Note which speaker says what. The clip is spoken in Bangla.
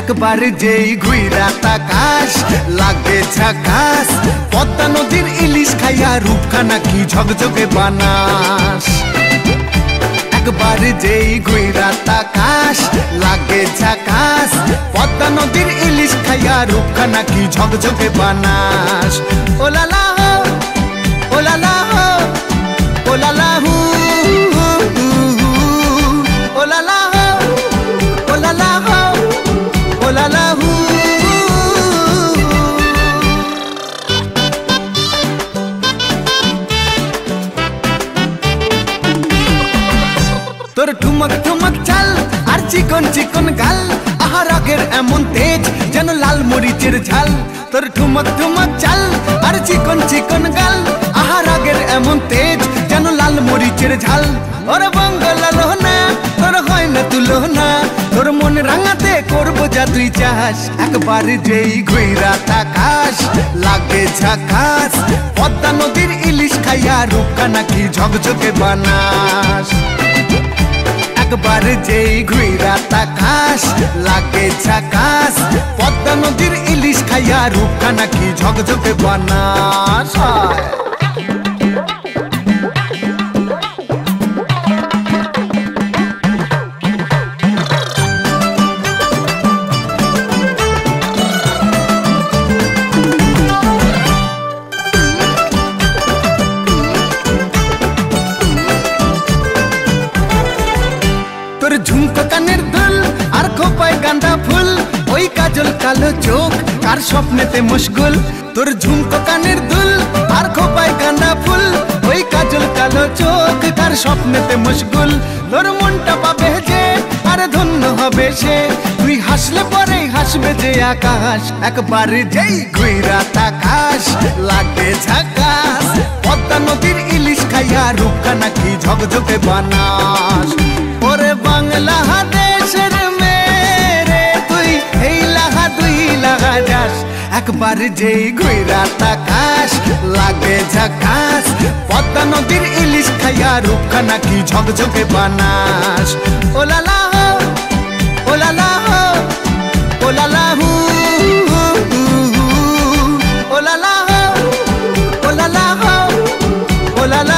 Speaker 1: একবার যেই ঘুইরা লাগে ঝাকাস, পদ্মা নদীর ইলিশ খাইয়া রূপখানা নাকি ঝকঝকে বানাস। একবার যেই ঘুইরা তাকাস, লাগে ঝাকাস, পদ্মা নদীর ইলিশ খাইয়া রূপখানা নাকি ঝকঝকে বানাস। ওলালা হু তোর ঠুমক ঠুমক চাল আর চিকন চিকন গাল আহার আগের এমন তেজ যেন লাল মরিচের ঝাল। তোর ঠুমক ঠুমক চাল আর চিকন চিকন গাল আহার আগের এমন তেজ যেন লাল মরিচের ঝাল। ওর বঙ্গলাল না তোর হয় না তুলো না যা তুই চাস, একবার যেই ঘুইরা তাকাস, লাগে ঝাকাস, পদ্মা নদীর ইলিশ খাইয়া রূপকানা নাকি ঝকঝকে বানাস। একবার যেই ঘুইরা তাকাস, লাগে ঝাকাস, পদ্মা নদীর ইলিশ খাইয়া রূপখানা কি ঝকঝকে বানাস। হায়। কানের দুল, আর খোপায় ফুল। ওই কাজল কালো চোখ, কার স্বপ্নেতে তোর ঝুমকো কানের দুল, আর খোপায় ফুল। ওই কাজল কালো চোখ, কার স্বপ্নেতে তোর মনটা পাবে যে, আর ধন্য হবে সে। তুই হাসলে পরে হাসবে যে আকাশ। একবার যেই ঘুইরা তাকাশ লাগে ঝাকাস। পদ্মা নদীর ইলিশ খাইয়া রূপখানা কি ঝকঝকে বানাস। একবার যে ঘুরা তাকাস, লাগে ঝাকাশ পদ্মা নদীর ইলিশ খাইয়া রুখা নাকি ঝকঝকে বানাস। ওলালা ওলালা ওলালা ওলালা ওলালা